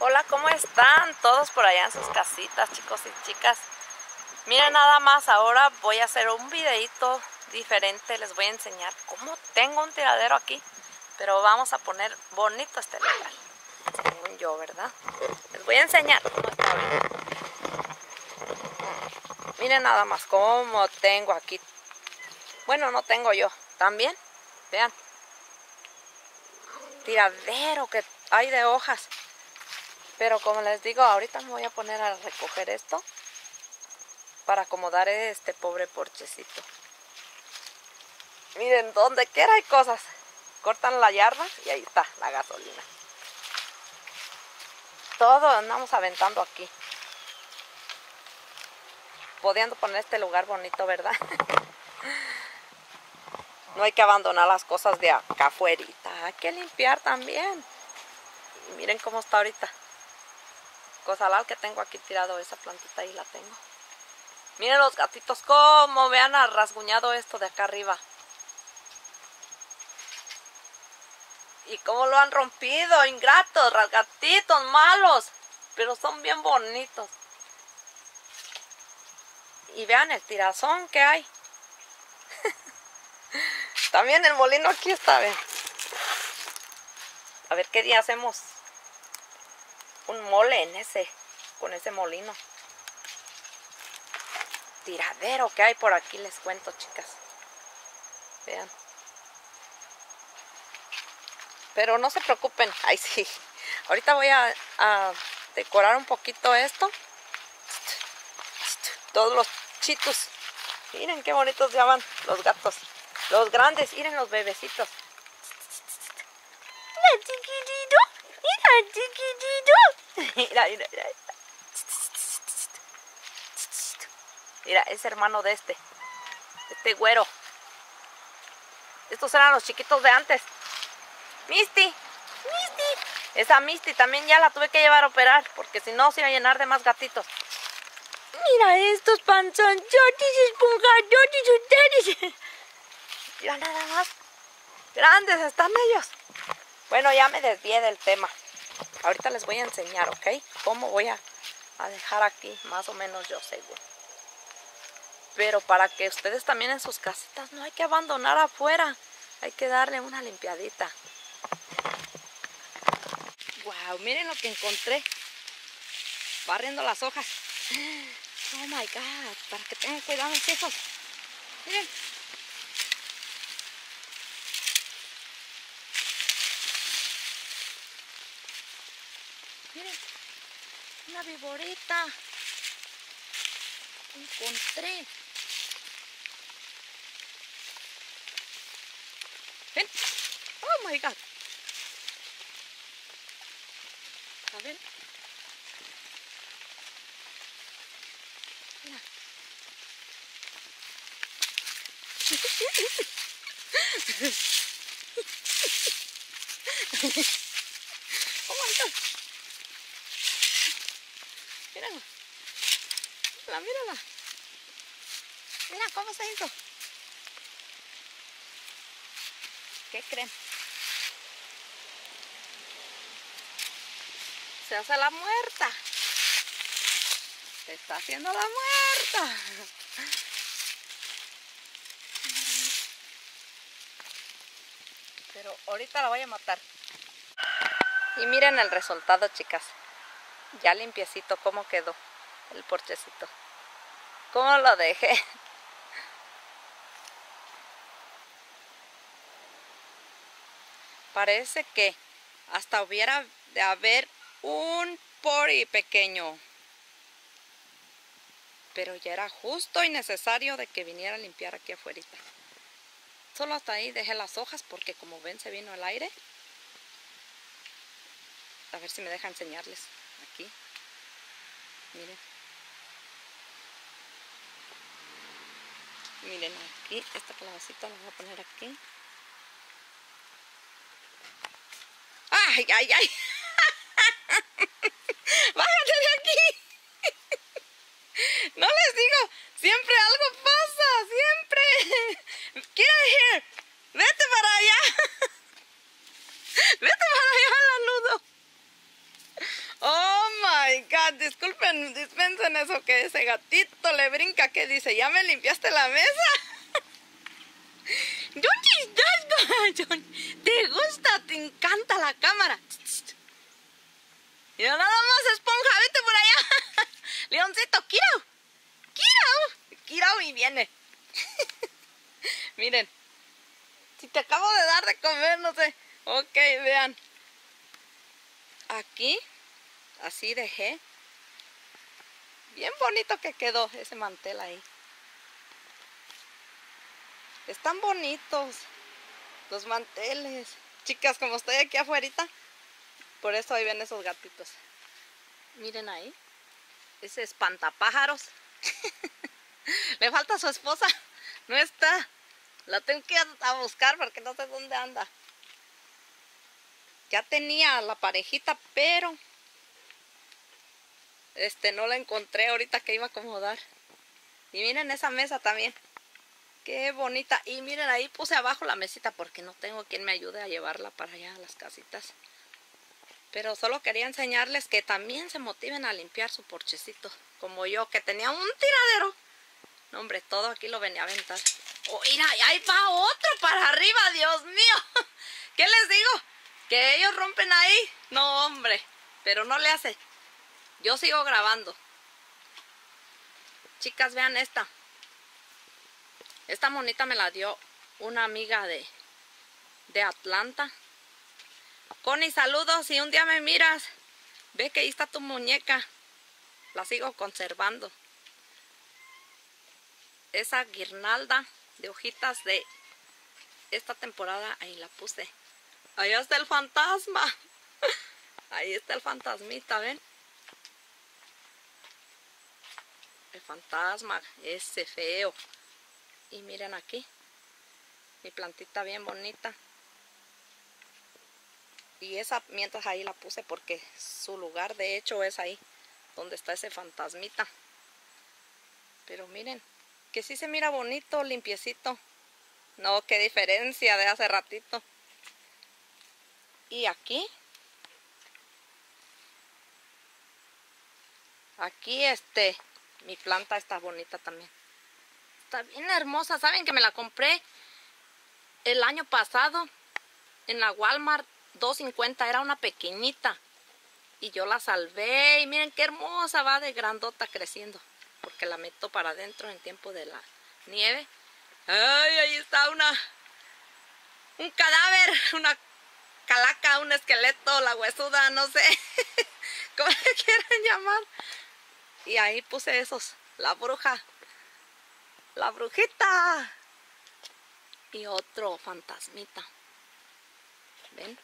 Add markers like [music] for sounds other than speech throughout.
Hola, ¿cómo están todos por allá en sus casitas, chicos y chicas? Miren nada más, ahora voy a hacer un videito diferente, les voy a enseñar cómo tengo un tiradero aquí, pero vamos a poner bonito este lugar, según yo, ¿verdad? Les voy a enseñar cómo está. Miren nada más cómo tengo aquí, bueno, no tengo yo, también, vean, tiradero que hay de hojas. Pero como les digo, ahorita me voy a poner a recoger esto para acomodar este pobre porchecito. Miren, donde quiera hay cosas. Cortan la yarda y ahí está la gasolina. Todo andamos aventando aquí. Pudiendo poner este lugar bonito, ¿verdad? [laughs] no hay que abandonar las cosas de acá afuera. Hay que limpiar también. Miren cómo está ahorita cosalal que tengo aquí tirado, esa plantita ahí la tengo. Miren los gatitos cómo me han rasguñado esto de acá arriba. Y cómo lo han rompido, ingratos, gatitos malos. Pero son bien bonitos. Y vean el tirazón que hay. [laughs] También el molino aquí está, ven. A ver qué día hacemos un mole en ese, con ese molino. Tiradero que hay por aquí, les cuento, chicas. Vean. Pero no se preocupen, ay sí. Ahorita voy a, a decorar un poquito esto. Todos los chitos. Miren qué bonitos ya van los gatos. Los grandes, miren los bebecitos. Chiquitito. Mira, mira, mira. Mira, es hermano de este. Este güero. Estos eran los chiquitos de antes. Misty. Misty. Esa Misty también ya la tuve que llevar a operar. Porque si no se iba a llenar de más gatitos. Mira estos panzonchotis, esponjadotis ustedes. Mira nada más. Grandes están ellos. Bueno, ya me desvié del tema. Ahorita les voy a enseñar, ¿ok? Cómo voy a, a dejar aquí, más o menos yo seguro. Pero para que ustedes también en sus casitas no hay que abandonar afuera. Hay que darle una limpiadita. Wow, miren lo que encontré. Barriendo las hojas. [gasps] Oh my God, para que tengan cuidado hijos. Miren. Miren, una viborita. Encontré. ¿Ven? Oh my God. A ver. Mira. [laughs] oh my God. Mírala. Mírala. Mira cómo se hizo. ¿Qué creen? Se hace la muerta. Se está haciendo la muerta. Pero ahorita la voy a matar. Y miren el resultado, chicas. Ya limpiecito cómo quedó el porchecito. ¿Cómo lo dejé? Parece que hasta hubiera de haber un pori pequeño. Pero ya era justo y necesario de que viniera a limpiar aquí afuera. Solo hasta ahí dejé las hojas porque como ven se vino el aire. A ver si me deja enseñarles aquí. Miren. Miren aquí, esta calabacita la voy a poner aquí. ¡Ay, ay, ay! [laughs] ¡Bájate de aquí! No les digo, siempre algo pasa, siempre. Get here. Vete para allá. Vete para allá, la nudo. chicas, disculpen, dispensen eso que ese gatito le brinca que dice, ¿ya me limpiaste la mesa? [laughs] [laughs] ¿Te gusta? ¿Te encanta la cámara? Y nada más, esponja, vete por allá. [laughs] Leoncito, Kirao. Kirao. Kirao y viene. Miren. Si te acabo de dar de comer, no sé. Ok, vean. Aquí, así dejé. Bien bonito que quedó ese mantel ahí. Están bonitos los manteles. Chicas, como estoy aquí afuera, por eso ahí ven esos gatitos. Miren ahí. Ese espantapájaros. [laughs] Le falta su esposa. No está. La tengo que ir a buscar porque no sé dónde anda. Ya tenía la parejita, pero este no la encontré ahorita que iba a acomodar. Y miren esa mesa también. Qué bonita. Y miren, ahí puse abajo la mesita porque no tengo quien me ayude a llevarla para allá a las casitas. Pero solo quería enseñarles que también se motiven a limpiar su porchecito. Como yo, que tenía un tiradero. No, hombre, todo aquí lo venía a aventar. Oh, mira, ahí va otro para arriba, Dios mío. [laughs] ¿Qué les digo? Que ellos rompen ahí. No, hombre. Pero no le hace. Yo sigo grabando. Chicas, vean esta. Esta monita me la dio una amiga de, de Atlanta. Connie, saludos. Si un día me miras, ve que ahí está tu muñeca. La sigo conservando. Esa guirnalda de hojitas de esta temporada, ahí la puse. Ahí está el fantasma. [laughs] Ahí está el fantasmita, ¿ven? El fantasma, ese feo. Y miren aquí, mi plantita bien bonita. Y esa mientras ahí la puse porque su lugar de hecho es ahí, donde está ese fantasmita. Pero miren, que sí se mira bonito, limpiecito. No, qué diferencia de hace ratito. Y aquí, aquí este, mi planta está bonita también. Está bien hermosa. ¿Saben que me la compré el año pasado en la Walmart 250? Era una pequeñita. Y yo la salvé. Y miren qué hermosa va de grandota creciendo. Porque la meto para adentro en tiempo de la nieve. ¡Ay! Ahí está una... Un cadáver. Una calaca, un esqueleto, la huesuda, no sé. [laughs] ¿Cómo le quieren llamar? Y ahí puse esos. La bruja la brujita y otro fantasmita. Ven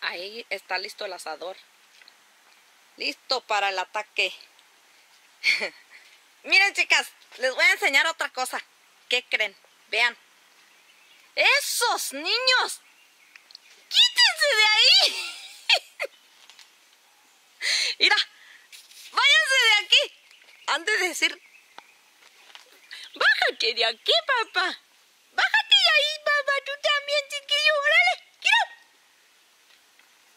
ahí está listo el asador. Listo para el ataque. [laughs] Miren chicas les voy a enseñar otra cosa. ¿qué creen? vean. Esos niños. Quítense de ahí [laughs] mira váyanse de aquí han de decir Bájate de aquí, papá. Bájate de ahí, papá. Tú también, chiquillo. Órale, quiero.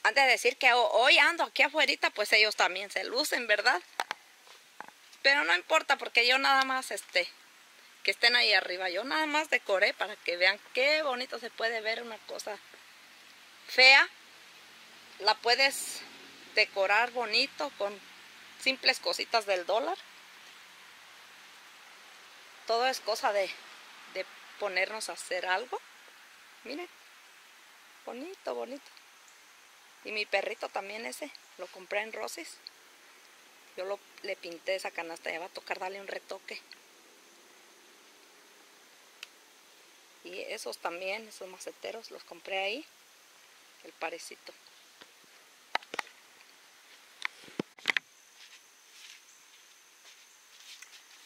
Antes de decir que hoy ando aquí afuera, pues ellos también se lucen, ¿verdad? Pero no importa porque yo nada más, este, que estén ahí arriba. Yo nada más decoré para que vean qué bonito se puede ver una cosa fea. La puedes decorar bonito con simples cositas del dólar todo es cosa de, ponernos a hacer algo. Miren, bonito, bonito. Y mi perrito también ese, lo compré en Rosis. Yo lo, le pinté esa canasta, ya va a tocar darle un retoque. Y esos también, esos maceteros, los compré ahí. El parecito.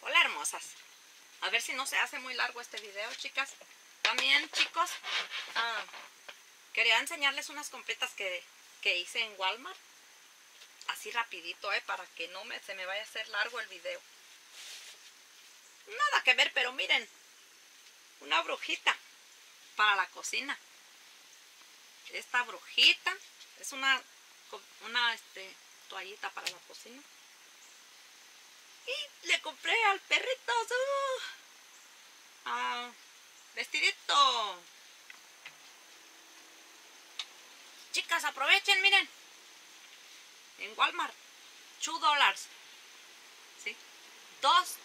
Hola A ver si no se hace muy largo este video, chicas. También, chicos, ah, quería enseñarles unas completas que, hice en Walmart. Así rapidito, ¿eh? Para que no me, se me vaya a hacer largo el video. Nada que ver, pero miren. Una brujita para la cocina. Esta brujita es una, una este, toallita para la cocina. Y le compré al perrito su ah, vestidito. Chicas, aprovechen, miren. En Walmart, 2 dólares. ¿Sí? 2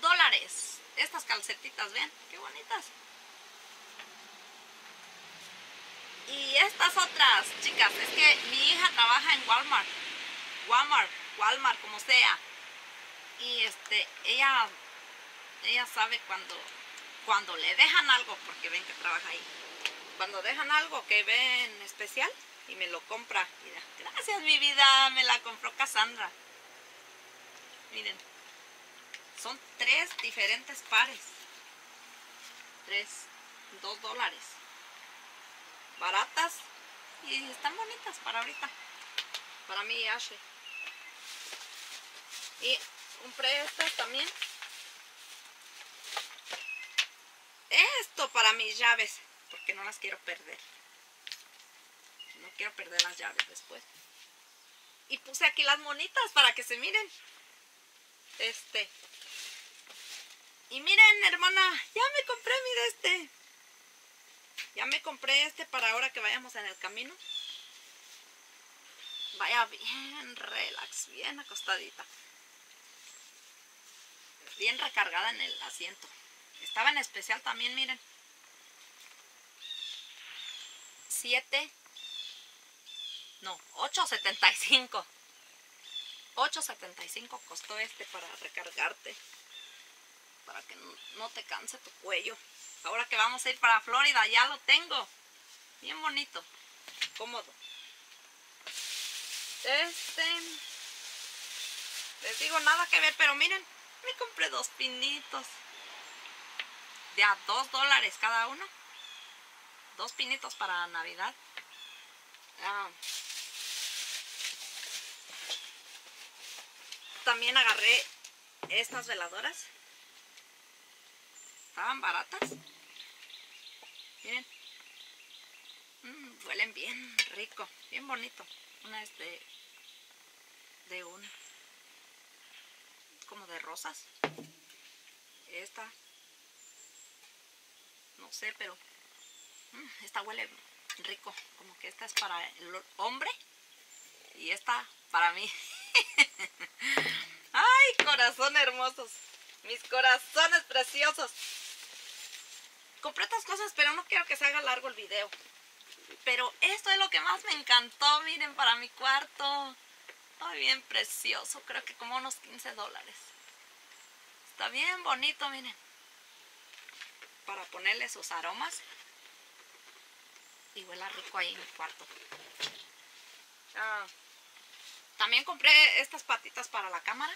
dólares. Estas calcetitas, ven, qué bonitas. Y estas otras, chicas, es que mi hija trabaja en Walmart. Walmart, Walmart, como sea. Y este, ella, ella sabe cuando, cuando le dejan algo, porque ven que trabaja ahí. Cuando dejan algo que ven especial y me lo compra. Mira, gracias mi vida, me la compró Cassandra. Miren, son tres diferentes pares. Tres, dos dólares baratas y están bonitas para ahorita. Para mí y Ashley. Y compré estas también. Esto para mis llaves, porque no las quiero perder. No quiero perder las llaves después. Y puse aquí las monitas para que se miren. Este. Y miren, hermana, ya me compré mi este. Ya me compré este para ahora que vayamos en el camino. Vaya bien relax, bien acostadita. Bien recargada en el asiento. Estaba en especial también, miren. 7. No, 8.75. 8.75 costó este para recargarte. Para que no te canse tu cuello. Ahora que vamos a ir para Florida, ya lo tengo. Bien bonito, cómodo. Este, les digo nada que ver, pero miren, me compré dos pinitos. De a dos dólares cada uno. Dos pinitos para Navidad. Ah. También agarré estas veladoras. Estaban baratas. Miren. Mm, huelen bien rico, bien bonito. Una es de, de un, como de rosas. Esta, no sé, pero mm, esta huele rico. Como que esta es para el hombre y esta para mí. [laughs] ¡Ay, corazón hermosos! Mis corazones preciosos compré otras cosas, pero no quiero que se haga largo el video. Pero esto es lo que más me encantó, miren, para mi cuarto. Está bien precioso, creo que como unos 15 dólares. Está bien bonito, miren. Para ponerle sus aromas. Y huela rico ahí en mi cuarto. Ah, también compré estas patitas para la cámara.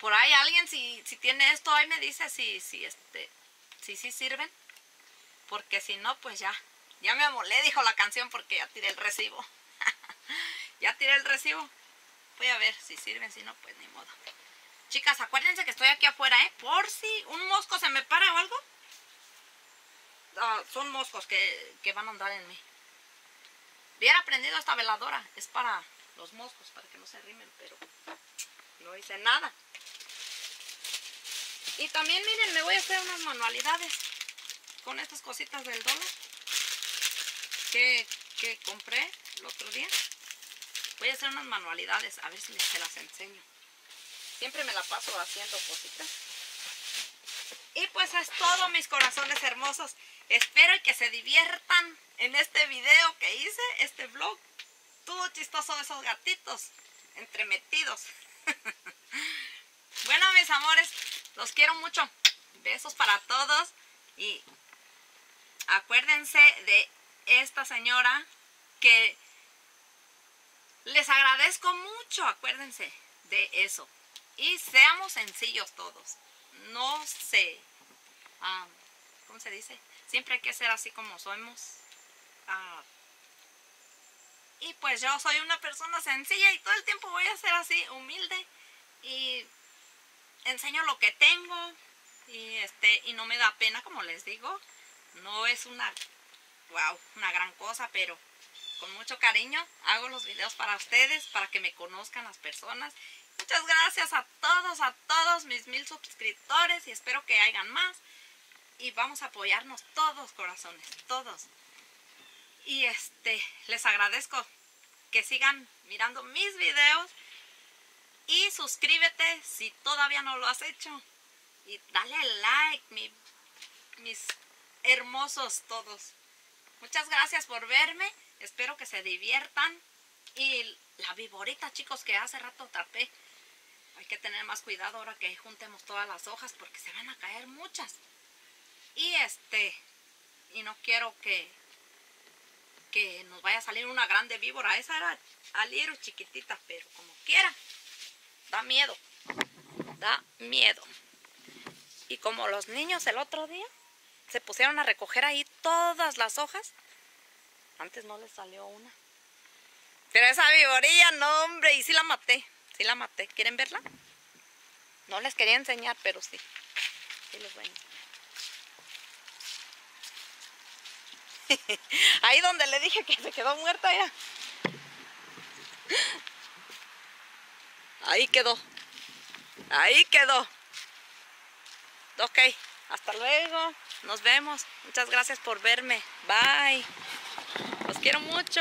Por ahí alguien si, si tiene esto, ahí me dice si, si este si sí sirven, porque si no, pues ya, ya me amolé, dijo la canción, porque ya tiré el recibo. Ya tiré el recibo. Voy a ver si sirven, si no, pues ni modo. Chicas, acuérdense que estoy aquí afuera, ¿eh? Por si un mosco se me para o algo. Son moscos que, que van a andar en mí. Hubiera prendido esta veladora. Es para los moscos, para que no se rimen, pero no hice nada. Y también miren, me voy a hacer unas manualidades con estas cositas del dólar que, compré el otro día. Voy a hacer unas manualidades, a ver si se las enseño. Siempre me la paso haciendo cositas. Y pues es todo, mis corazones hermosos. Espero que se diviertan en este video que hice, este vlog. Todo chistoso de esos gatitos entremetidos. [laughs] bueno, mis amores, los quiero mucho. Besos para todos. Y acuérdense de esta señora que les agradezco mucho. Acuérdense de eso. Y seamos sencillos todos. No sé. Ah, ¿Cómo se dice? Siempre hay que ser así como somos. Ah, y pues yo soy una persona sencilla y todo el tiempo voy a ser así, humilde. Y enseño lo que tengo y este y no me da pena como les digo no es una wow una gran cosa pero con mucho cariño hago los videos para ustedes, para que me conozcan las personas. Muchas gracias a todos, a todos mis mil suscriptores y espero que hayan más. Y vamos a apoyarnos todos, corazones, todos. Y este, les agradezco que sigan mirando mis videos. Y suscríbete si todavía no lo has hecho. Y dale like, mis hermosos todos. Muchas gracias por verme. Espero que se diviertan. Y la viborita, chicos, que hace rato tapé. Hay que tener más cuidado ahora que juntemos todas las hojas porque se van a caer muchas. Y este, y no quiero que, que nos vaya a salir una grande víbora. Esa era aliero chiquitita, pero como quiera, da miedo. Da miedo. Y como los niños el otro día se pusieron a recoger ahí todas las hojas, antes no les salió una. Pero esa viborilla, no hombre, y sí la maté, sí la maté. ¿Quieren verla? No les quería enseñar, pero sí. Sí les voy a enseñar. [laughs] Ahí donde le dije que se quedó muerta ya. Ahí quedó. Ahí quedó. Ok, hasta luego. Nos vemos. Muchas gracias por verme. Bye. Los quiero mucho.